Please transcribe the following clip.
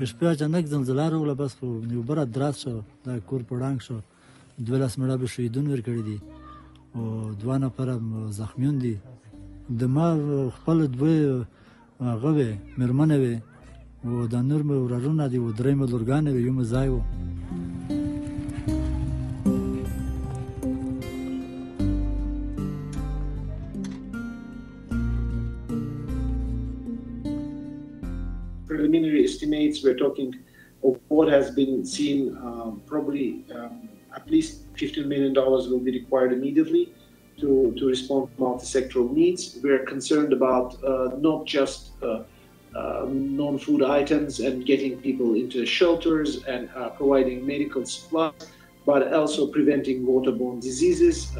اچانک زلزله راغله بس خو یو بره دراز شو دا کور په ړنګ شو دولس مړه به شهیدون ورکړي دي او دوه نفره زخمیون دي د ما خپل دوه هغه وې مېرمنې وې او د نور مې ورارونه دي و درې مې لورګانې وې یو مې ځای و preliminary estimates, we're talking of what has been seen, um, probably um, at least $15 million will be required immediately to, to respond to multi-sectoral needs. We're concerned about uh, not just uh, uh, non-food items and getting people into shelters and uh, providing medical supplies, but also preventing waterborne diseases.